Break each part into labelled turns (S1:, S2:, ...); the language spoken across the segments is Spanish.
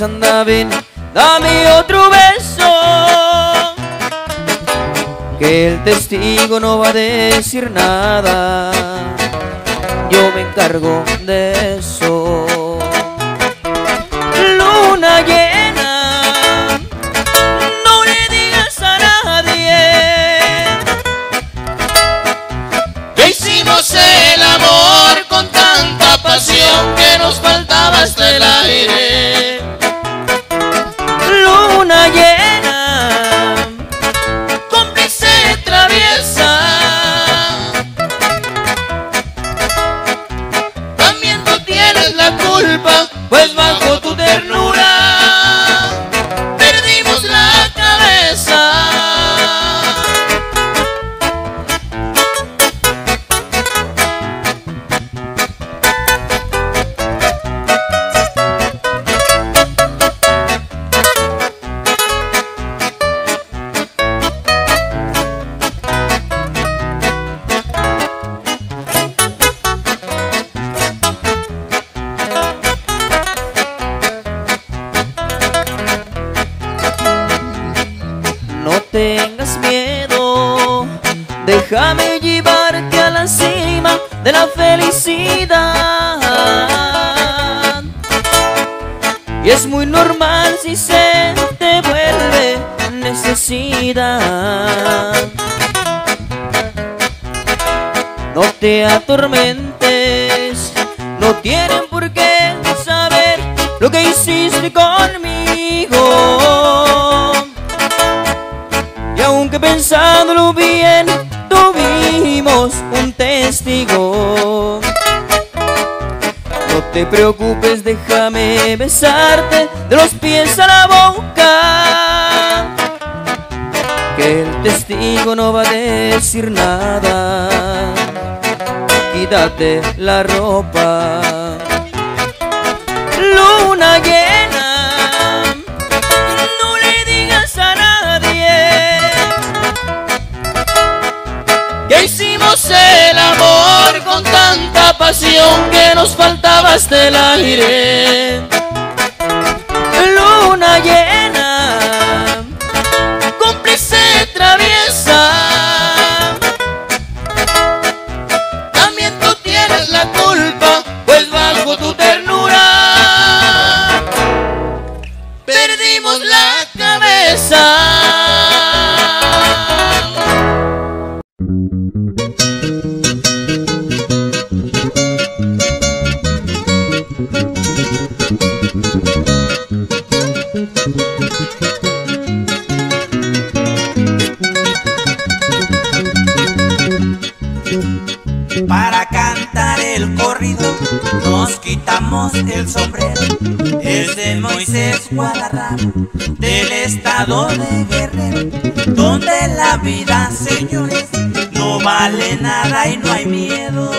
S1: anda bien, dame otro beso. Que el testigo no va a decir nada, yo me encargo de eso. No te preocupes, déjame besarte de los pies a la boca. Que el testigo no va a decir nada. Quítate la ropa. Luna llena, no le digas a nadie
S2: Que hicimos el amor pasión que nos faltaba hasta el aire.
S3: Estado de Guerrero, donde la vida, señores, no vale nada y no hay miedo.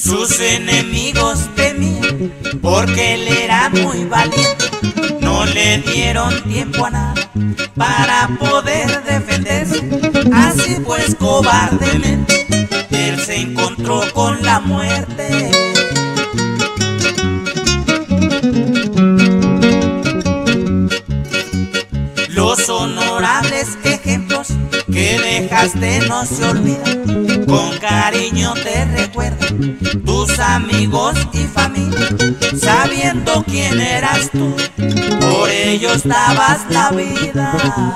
S3: Sus enemigos temían porque él era muy valiente. No le dieron tiempo a nada para poder defenderse. Así pues, cobardemente, él se encontró con la muerte. Quién eras tú. Por ellos dabas la vida.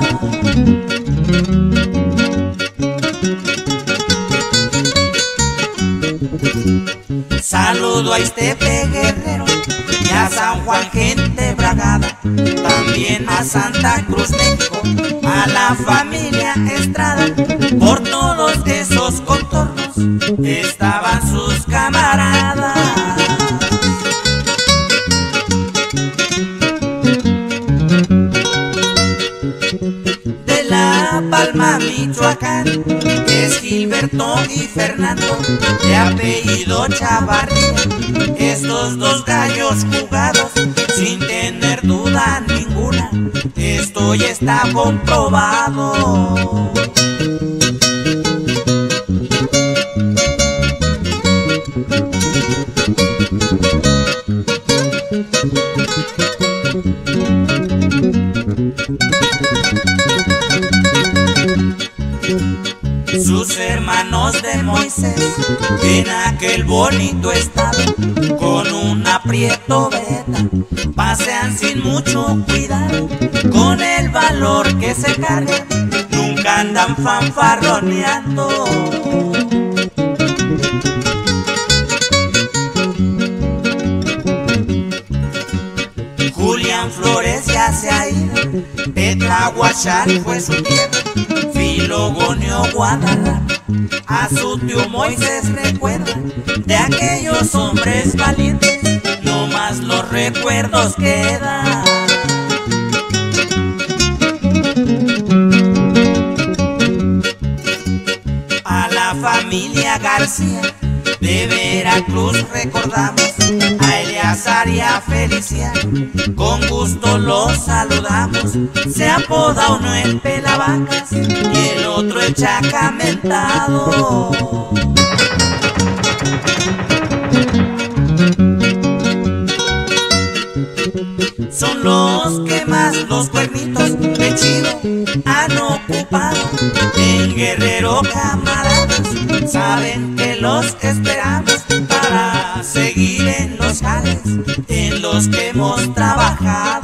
S3: Saludo a Estepe Guerrero y a San Juan gente bragada, también a Santa Cruz México, a la familia Estrada, por todos esos contornos Es Gilberto y Fernando, de apellido Chavarría. Estos dos gallos jugados, sin tener duda ninguna, esto ya está comprobado. Hermanos de Moisés en aquel bonito estado con un aprieto beta pasean sin mucho cuidado con el valor que se cargan nunca andan fanfarroneando. Julián Flores ya se ha ido, Petra Guachar fue su tierra, Filogonio Guadalajara, a su tío Moisés recuerda de aquellos hombres valientes, no más los recuerdos quedan. A la familia García de Veracruz recordamos a Eleazar y a Feliciano. Con gusto los saludamos. Se apoda uno el Pelavacas y el otro es. Son
S4: los que más los cuernitos de chido han ocupado. En Guerrero, camaradas, saben que los esperamos para seguir en los jales en los que hemos trabajado.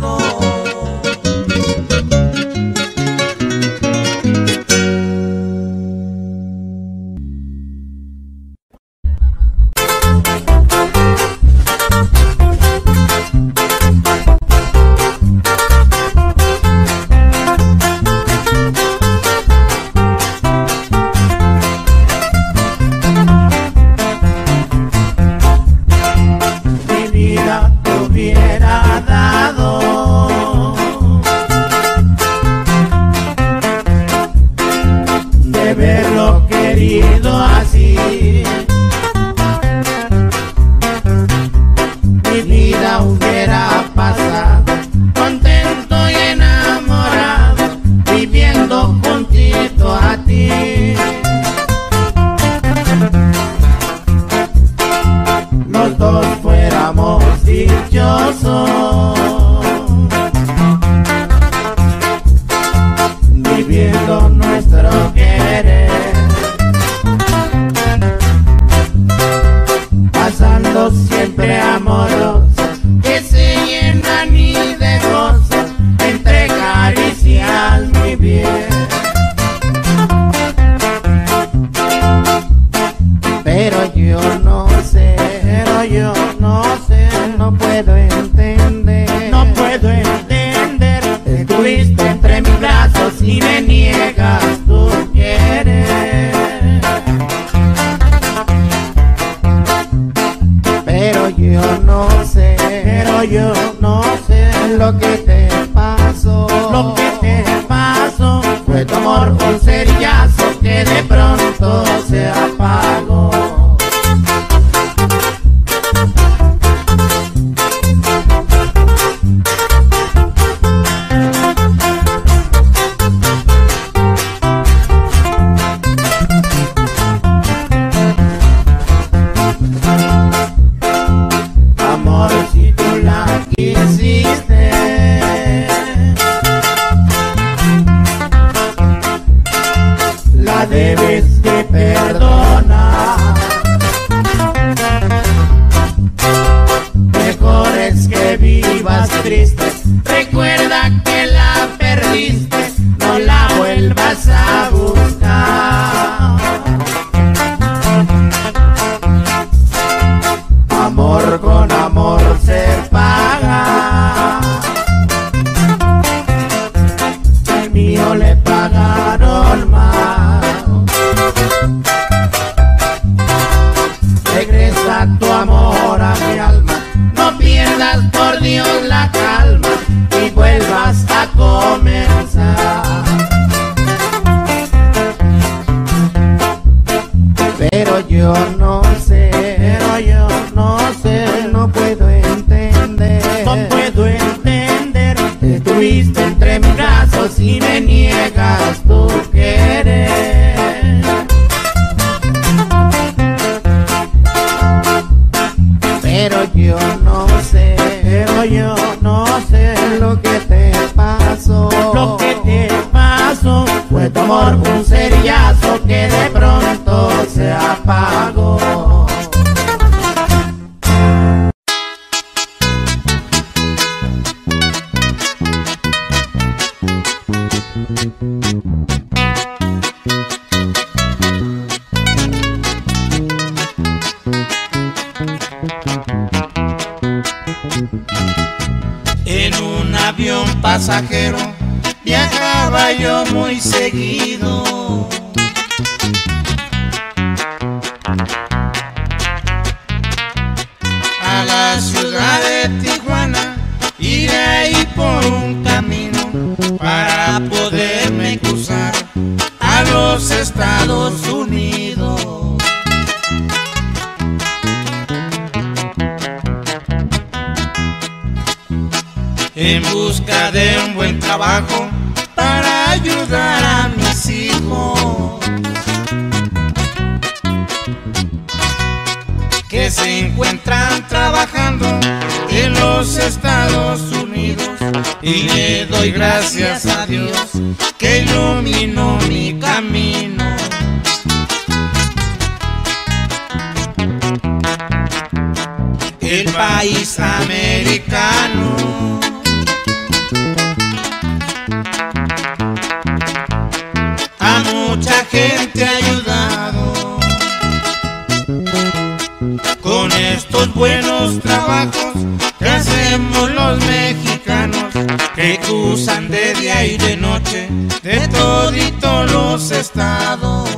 S4: ciudad de Tijuana, iré por un camino para poderme cruzar a los Estados Unidos. En busca de un buen trabajo para ayudar a mis hijos. Que se encuentren trabajando en los
S5: Estados Unidos y le doy gracias a Dios que iluminó mi camino. El país americano. A mucha gente buenos trabajos que hacemos los mexicanos que cruzan de día y de noche de toditos los estados.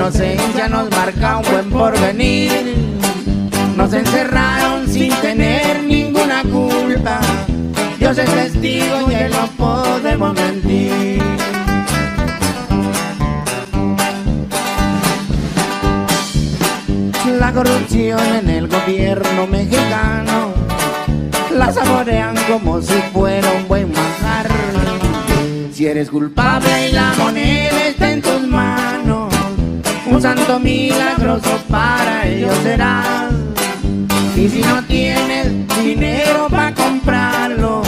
S4: inocencia nos marca un buen porvenir. Nos encerraron sin tener ninguna culpa. Dios es testigo y él no podemos mentir. La corrupción en el gobierno mexicano la saborean como si fuera un buen manjar. Si eres culpable y la moneda está en tus manos un santo milagroso para ellos será Y si no tienes dinero para comprarlos,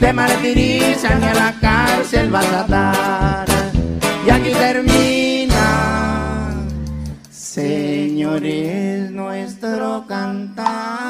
S4: te martirizan y a la cárcel vas a dar. Y aquí termina, señores, nuestro cantar.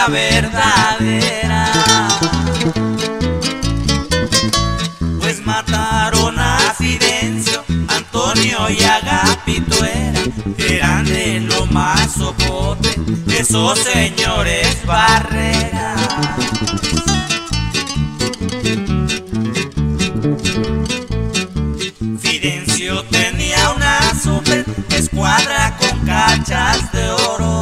S3: historia verdadera. Pues mataron a Fidencio, Antonio y Agapito era, eran de lo más sopote, esos señores barreras. Fidencio tenía una super escuadra con cachas de oro.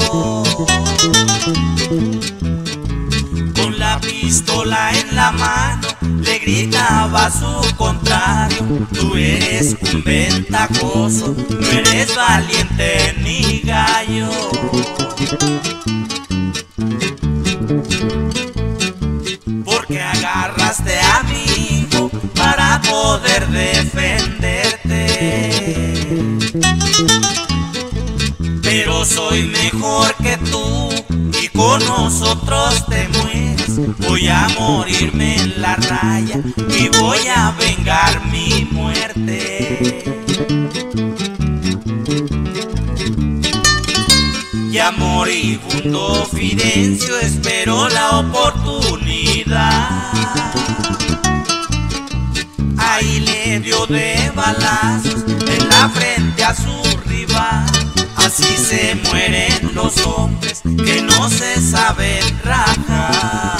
S3: La mano le gritaba su contrario, tú eres un ventajoso, no eres valiente ni gallo. Porque agarraste a mi hijo para poder defenderte. Pero soy mejor que tú y con nosotros te mueres. Voy a morirme en la raya y voy a vengar mi muerte. Ya moribundo Fidencio esperó la oportunidad. Ahí le dio de balazos en la frente a su rival. Así se mueren los hombres no se saben rajar.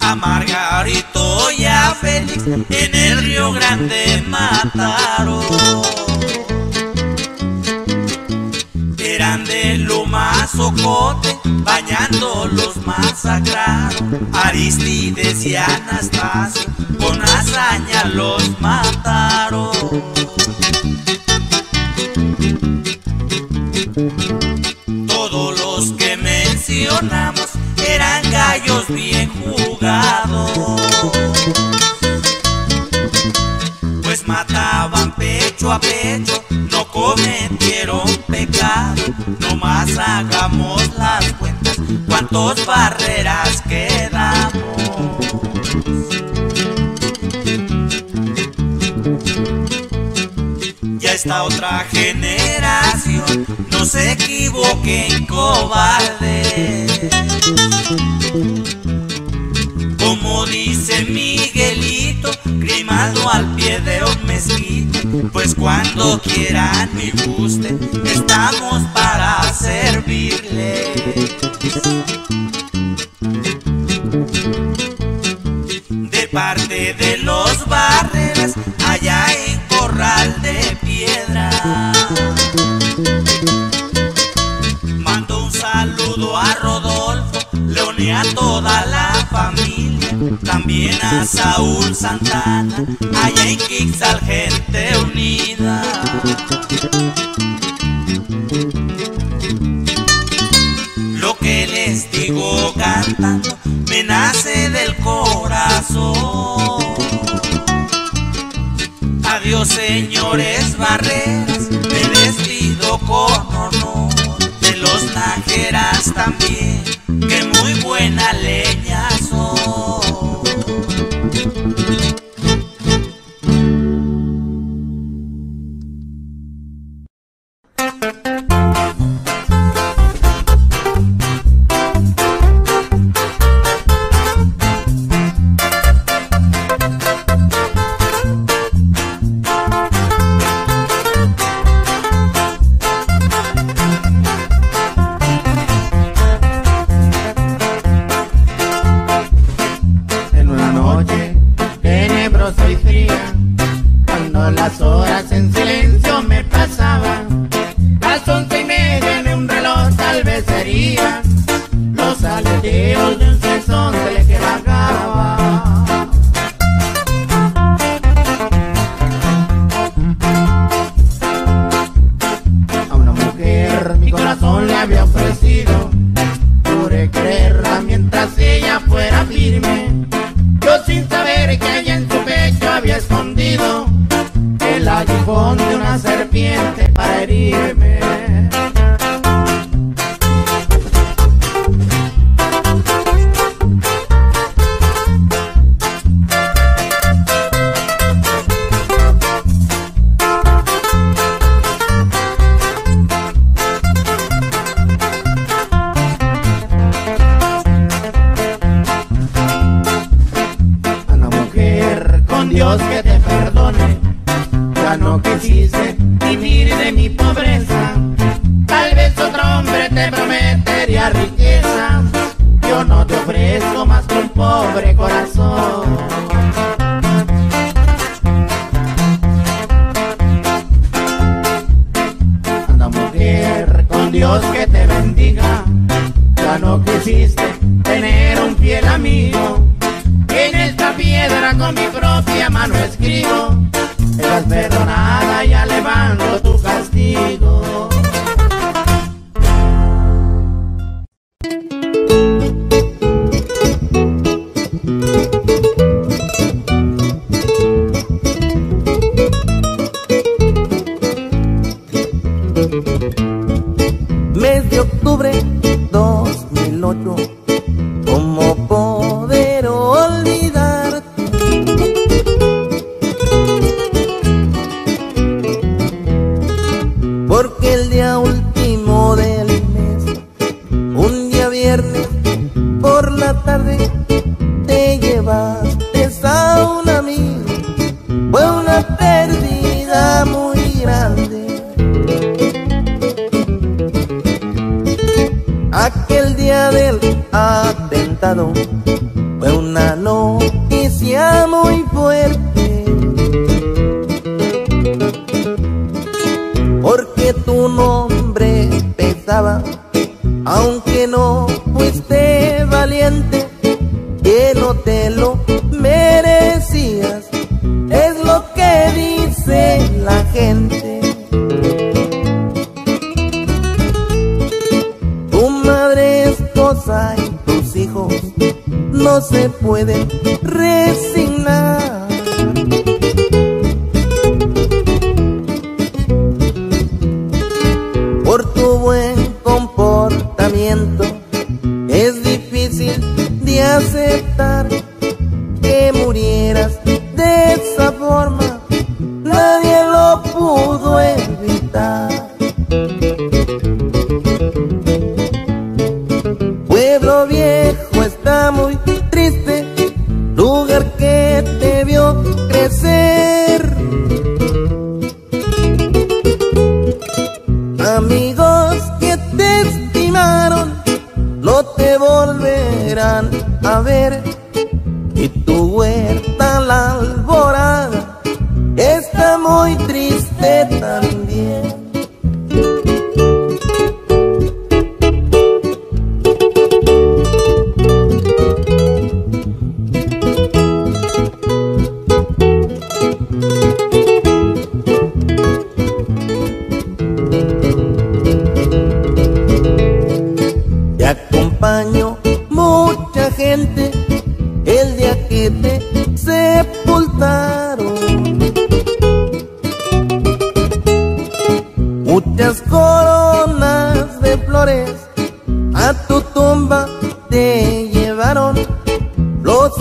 S3: A Margarito y a Félix en el Río Grande mataron. Lo más ocote, bañando los masacraron. Aristides y Anastasio con hazaña los mataron. Todos los que mencionamos eran gallos bien jugados. Pues mataban pecho a pecho, hagamos las cuentas, cuántos barreras quedamos. Ya esta otra generación no se equivoquen cobardes. Como dice Miguelito, Grimaldo al pie de un mezquite, pues cuando quieran y gusten, estamos para servirles. De parte de los barreras, allá en Corral de Piedra. Mando un saludo a Rodolfo, León y a toda la familia, también a Saúl Santana, a Jenkins, al Gente Unida. Lo que les digo cantando me nace del corazón. Adiós señores barreras, me despido con honor de los
S5: najeras también, que muy buena leña.
S6: En esta piedra con mi propia mano escribo
S4: las verdades.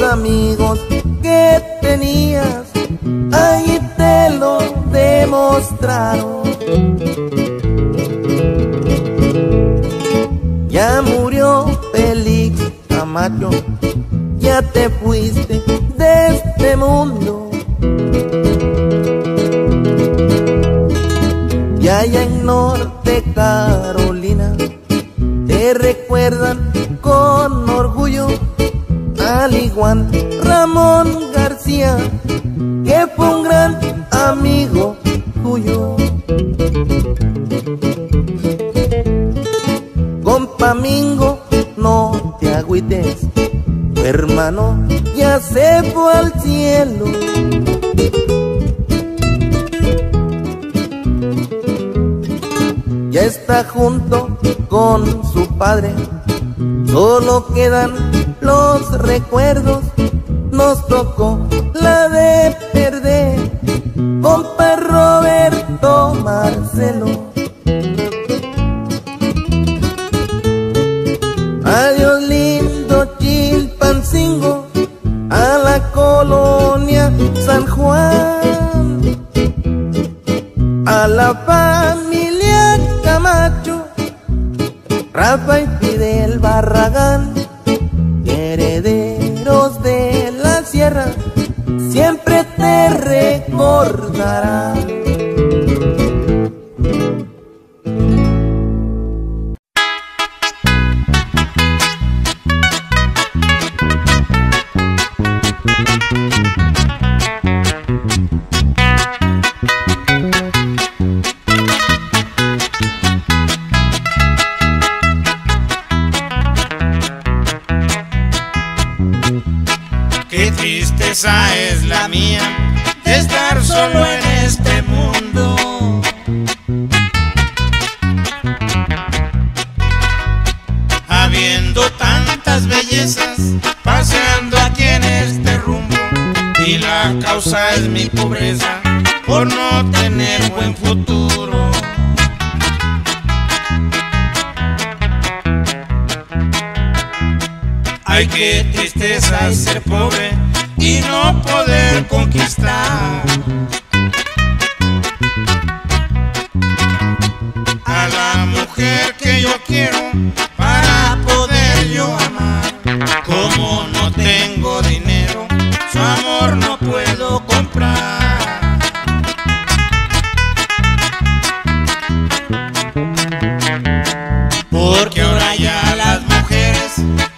S4: amigos que tenías, ahí te lo demostraron. Ya murió Félix Camacho, ya te fuiste de este mundo. Y allá en Norte junto con su padre. Solo quedan los recuerdos, nos tocó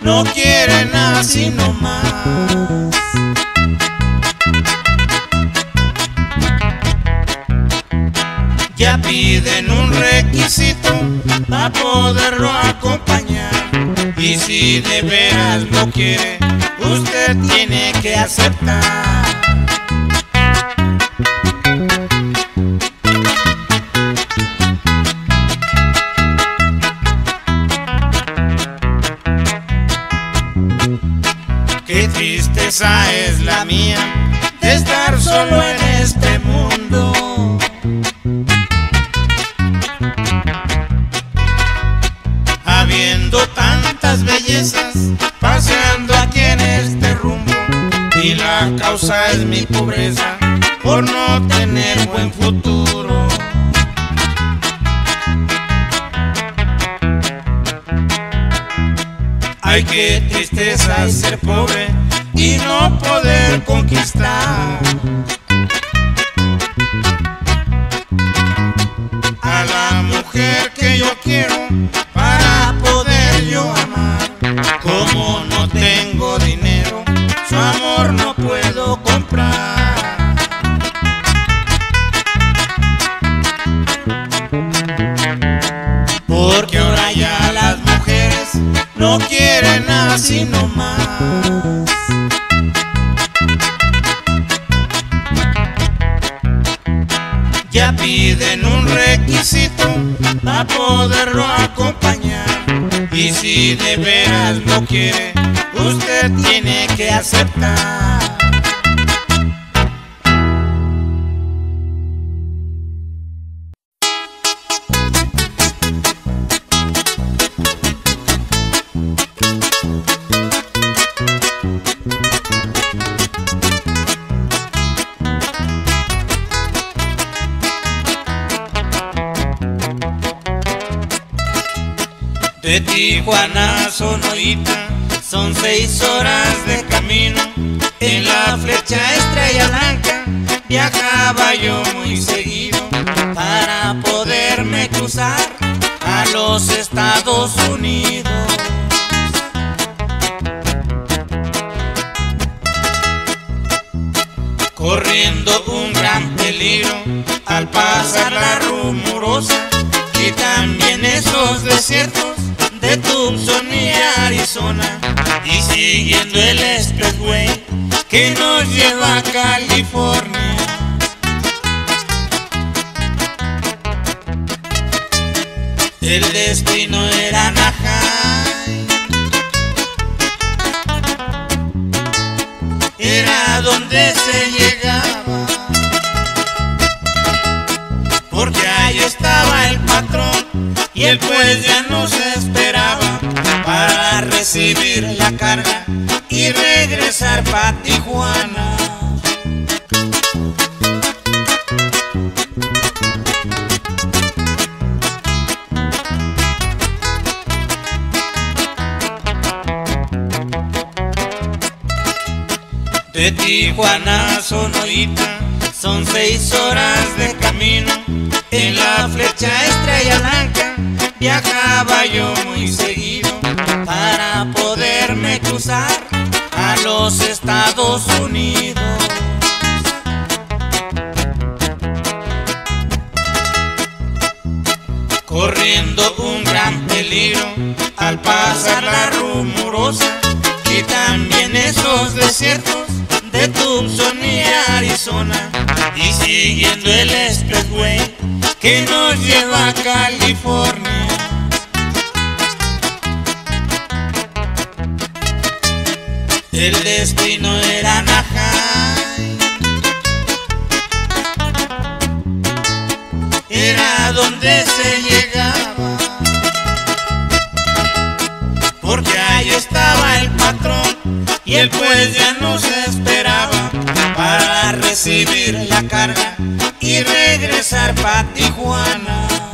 S3: no quieren así nomás. Ya piden un requisito para poderlo acompañar. Y si de veras lo quiere, usted tiene que aceptar. El destino era Anaheim. Era donde se llegaba. Porque ahí estaba el patrón y él pues ya nos esperaba para recibir la carga y regresar pa' Tijuana. Tijuana a Sonorita son seis horas de camino. En la flecha estrella blanca viajaba yo muy seguido para poderme cruzar a los Estados Unidos. Corriendo un gran peligro al pasar la rumorosa y también esos desiertos de Tucson y Arizona y siguiendo el expressway que nos lleva a California. El destino era Anaheim. Era donde se llegaba. Y él pues ya nos esperaba para recibir la carga y regresar pa' Tijuana.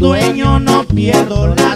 S5: Dueño no pierdo las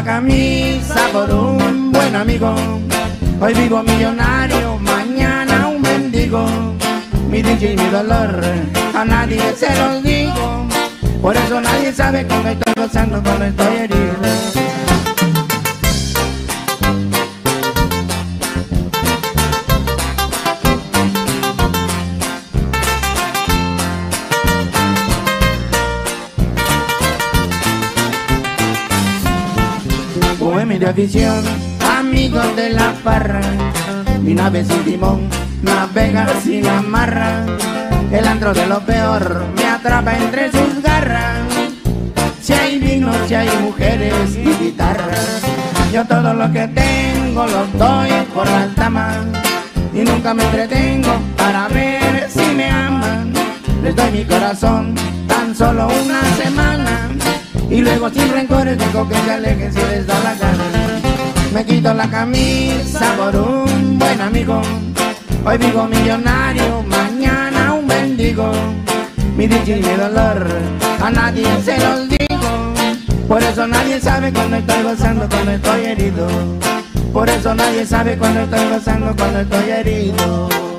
S5: Me quito la Mi nave sin timón, navega sin amarra. El antro de lo peor me atrapa entre sus garras. Si hay vino, si hay mujeres y guitarras. Yo todo lo que tengo lo doy por las damas. Y nunca me entretengo para ver si me aman. Les doy mi corazón tan solo una semana. Y luego sin rencores dejo que se alejen si les da la gana. Me quito la camisa por un buen amigo. Hoy vivo millonario, mañana un mendigo. Mi dicha y mi dolor a nadie se los digo. Por eso nadie sabe cuando estoy gozando, cuando estoy herido. Por eso nadie sabe cuando estoy gozando, cuando estoy herido.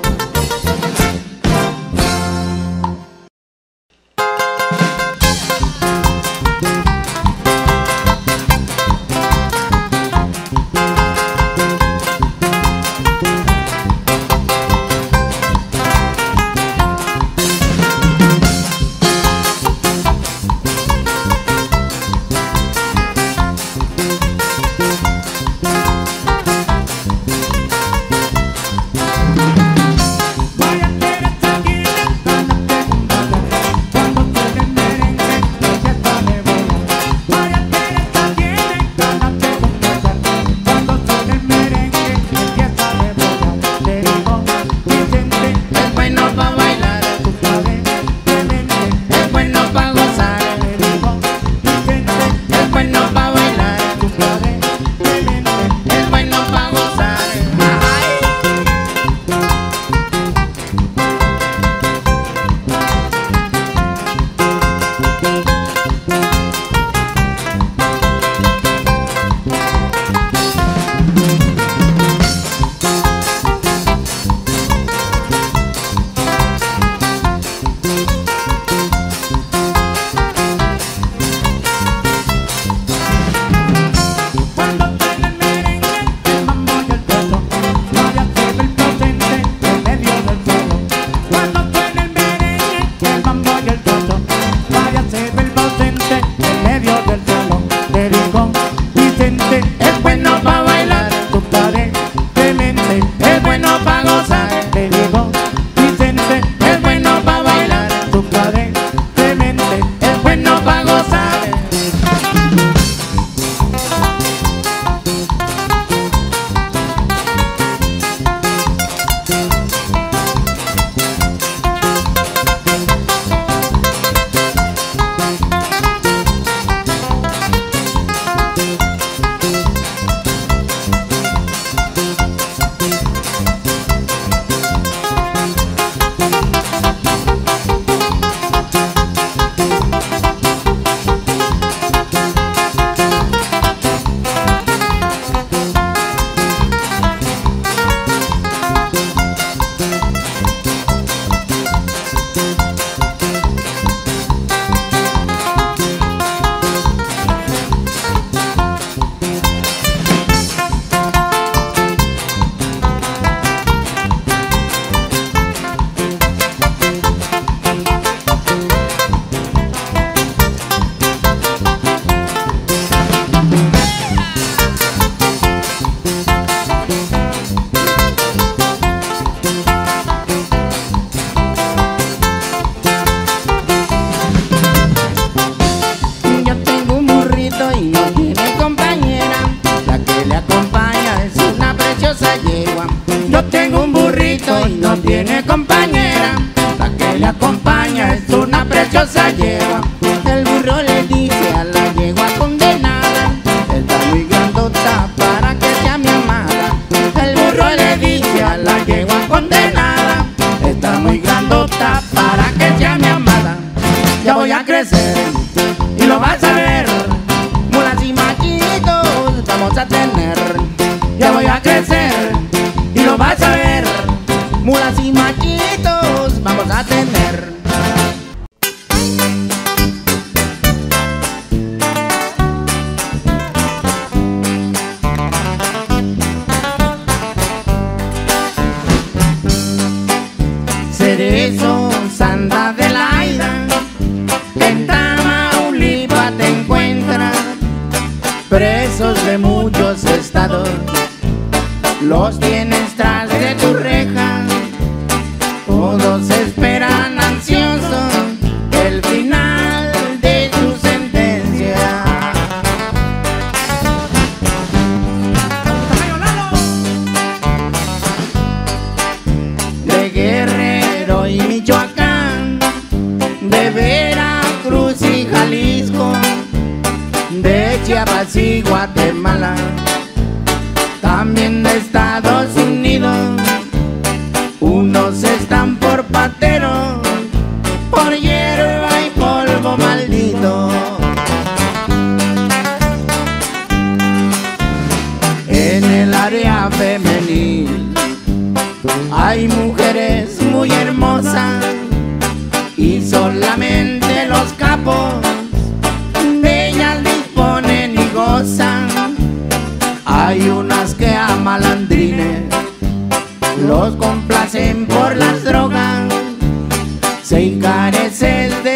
S5: hay unas que a malandrines los complacen por las drogas, se encarecen de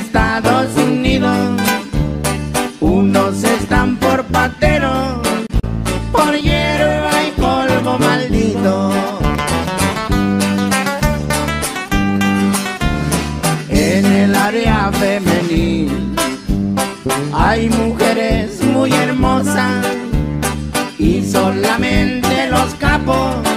S5: Estados Unidos, unos están por patero, por hierba y polvo maldito. En el área femenil hay mujeres muy hermosas y solamente los capos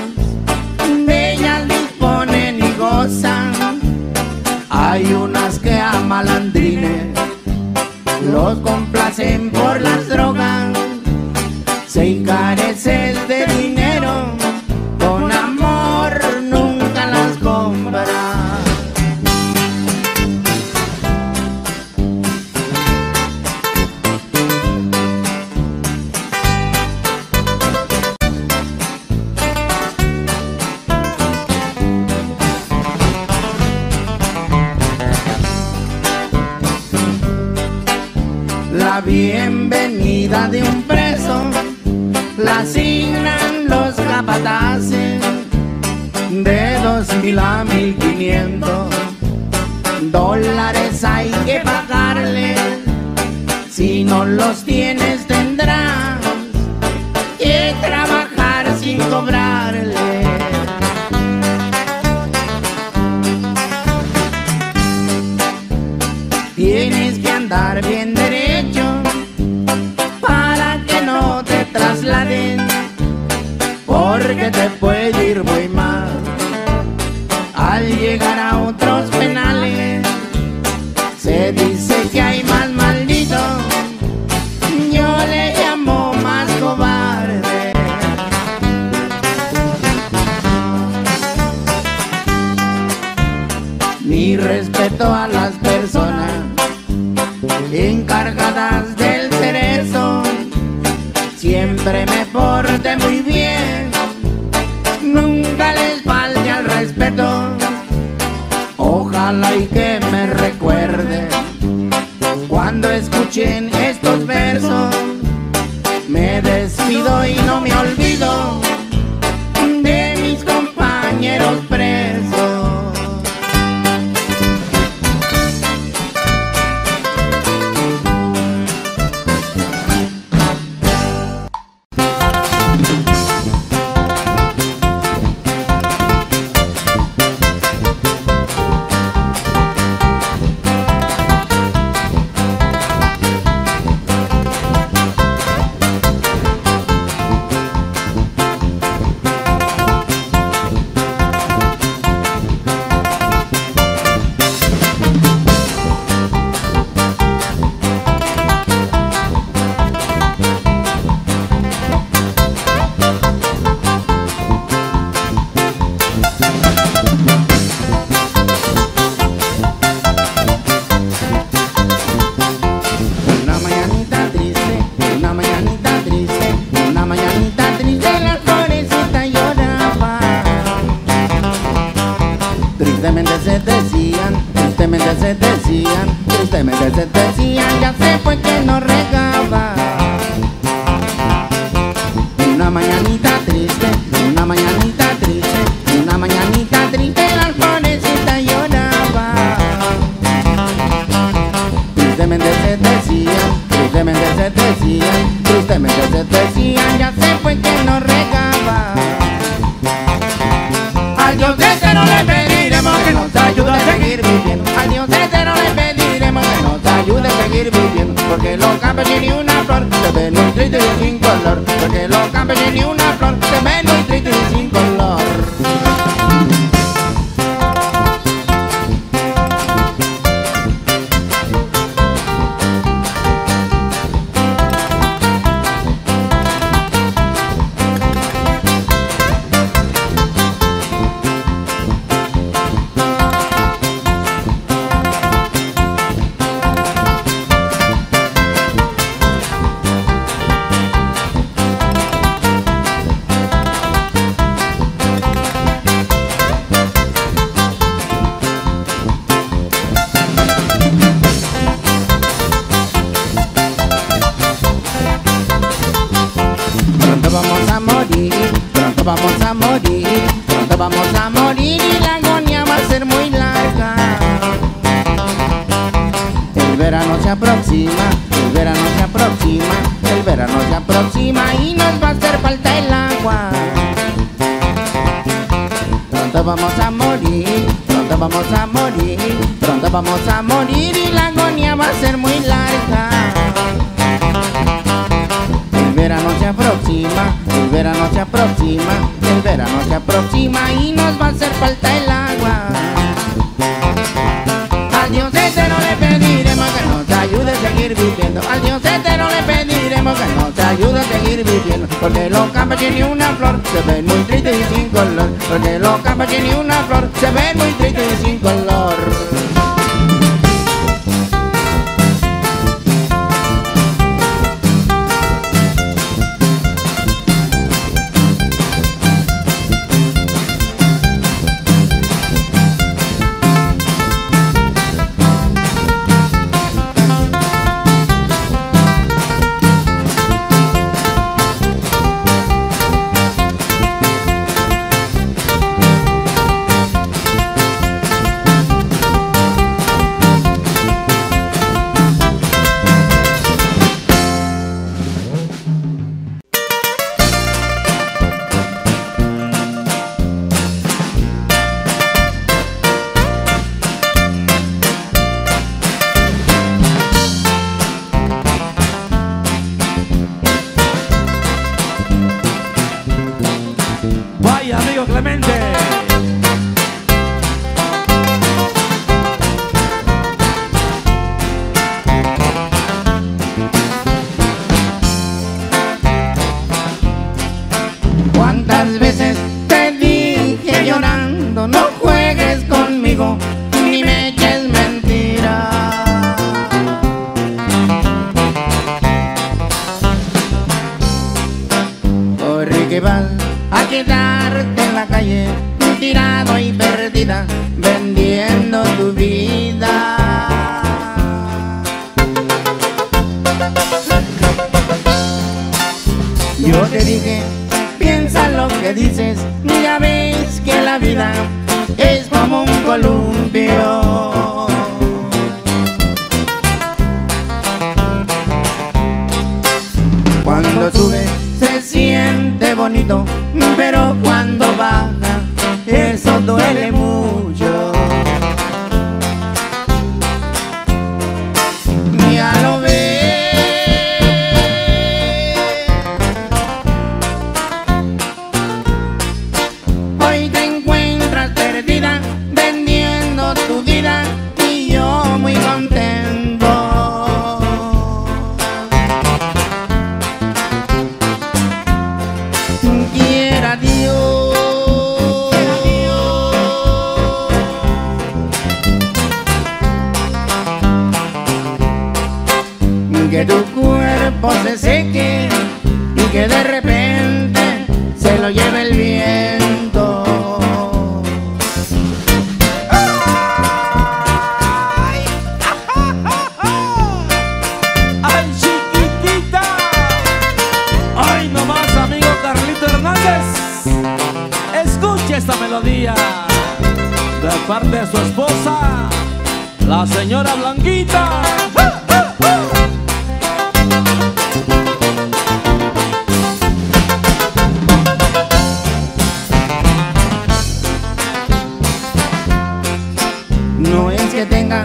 S5: tenga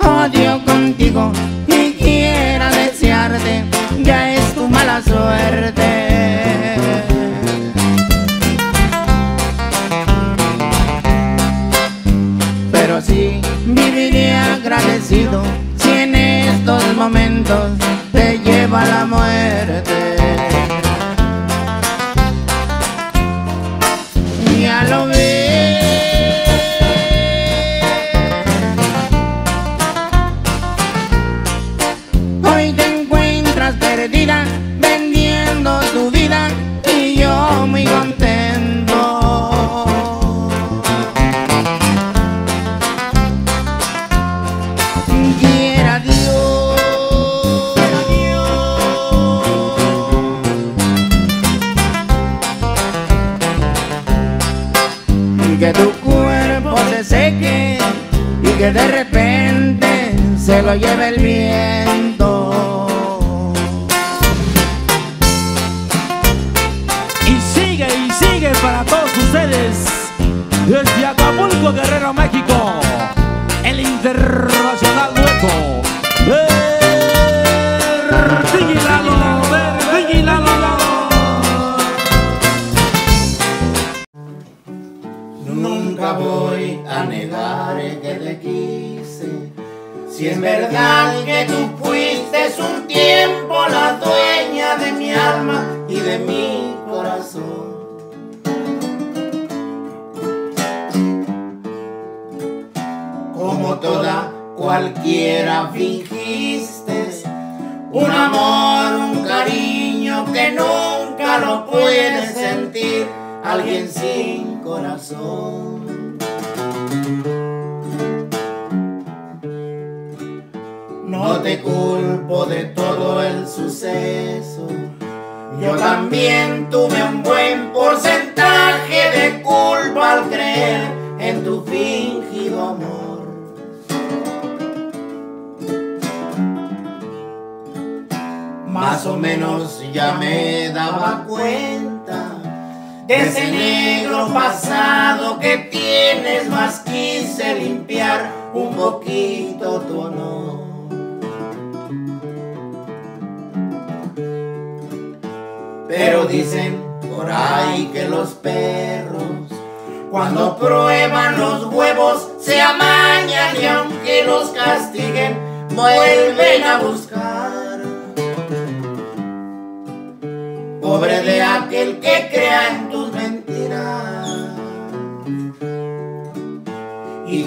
S5: odio contigo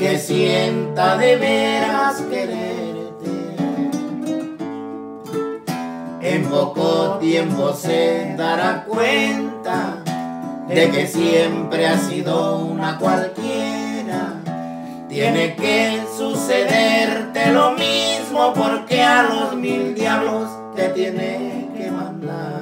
S5: que
S4: sienta de veras quererte. En poco tiempo se dará cuenta de que siempre ha sido una cualquiera. Tiene que sucederte lo mismo porque a los mil diablos te tiene que mandar.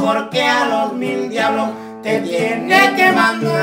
S4: porque a los mil diablos te tiene
S5: quemando.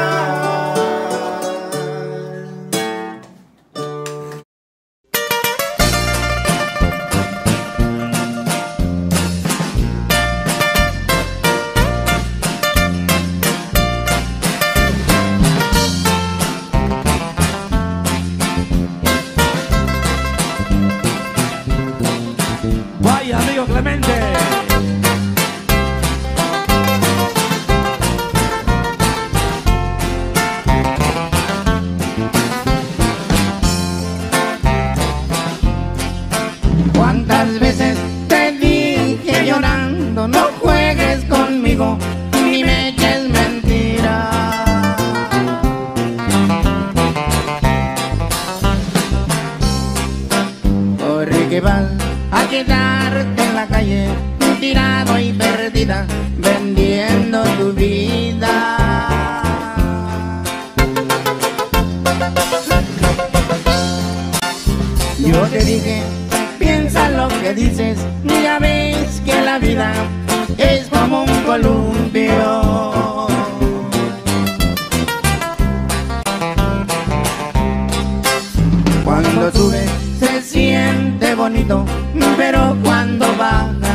S5: bonito, pero cuando baja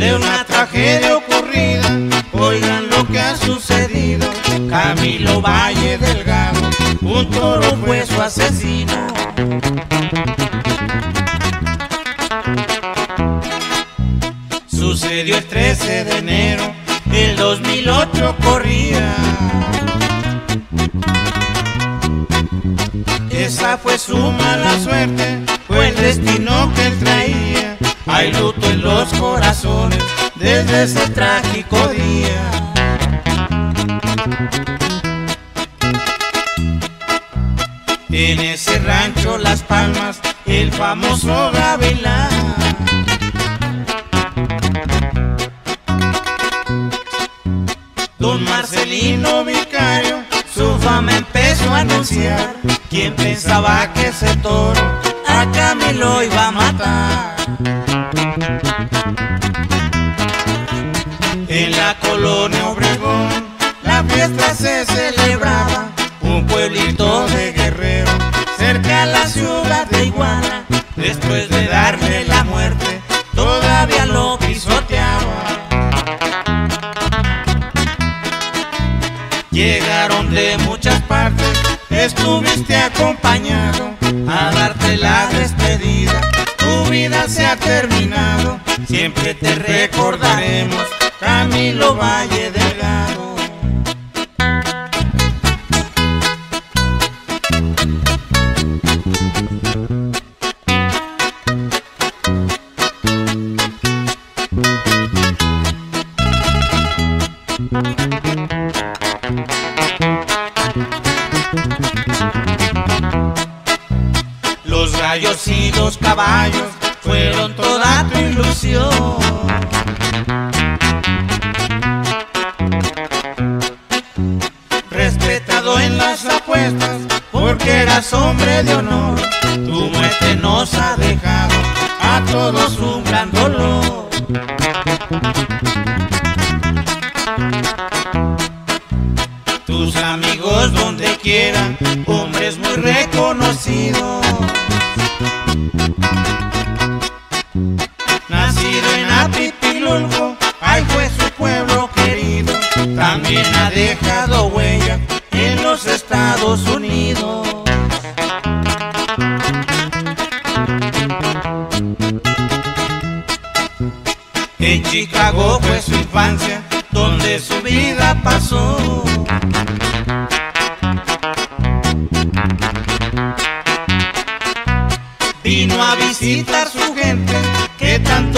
S7: de
S3: una tragedia ocurrida. Oigan lo que ha sucedido. Camilo Valle Delgado, un toro fue su asesino. Sucedió el 13 de enero del 2008 corría. Esa fue su mala suerte, fue el destino que él traía. Hay luto en los corazones desde ese trágico día. En ese rancho Las Palmas, el famoso Gavilán. Don Marcelino Vicario, su fama empezó a anunciar. ¿Quién pensaba que ese toro a Camilo iba a matar? Colonia Obregón, la fiesta se celebraba. Un pueblito de guerrero, cerca a la ciudad de Iguala. Después de darle la muerte, todavía lo pisoteaba. Llegaron de muchas partes, estuviste acompañado a darte la despedida. Se ha terminado, siempre te recordaremos, Camilo Valle Delgado.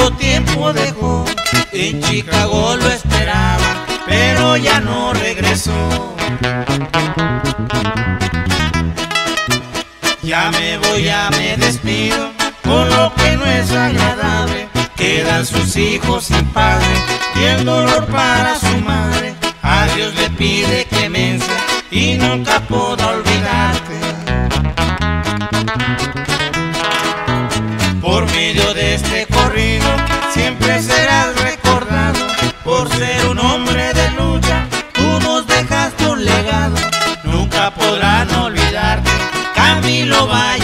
S3: tanto tiempo dejó. En Chicago lo esperaba, pero ya no regresó. Ya me voy, ya me despido, con lo que no es agradable. Quedan sus hijos sin padre y el dolor para su madre. A Dios le pide clemencia y nunca podrá olvidarte.
S8: no vaya.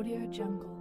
S9: Audio Jungle.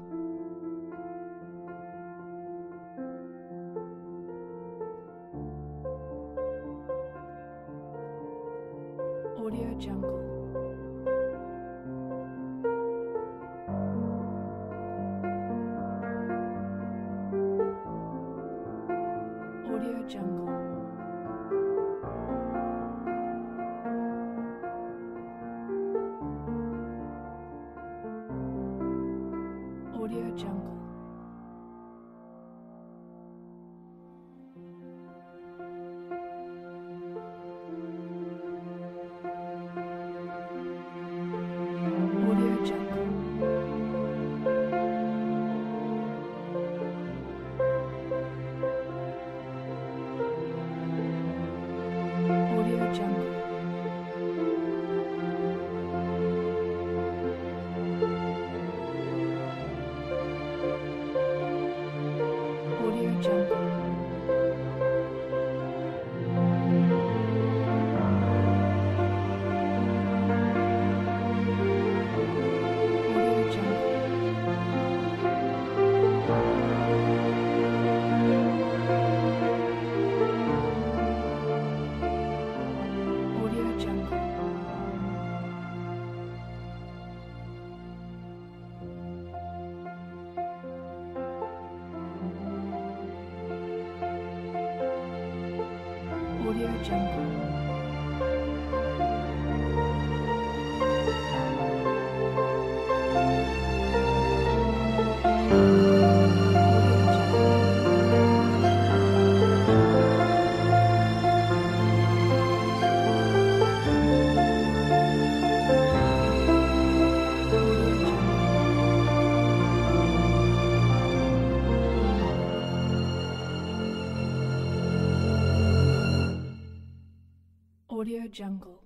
S9: Jungle.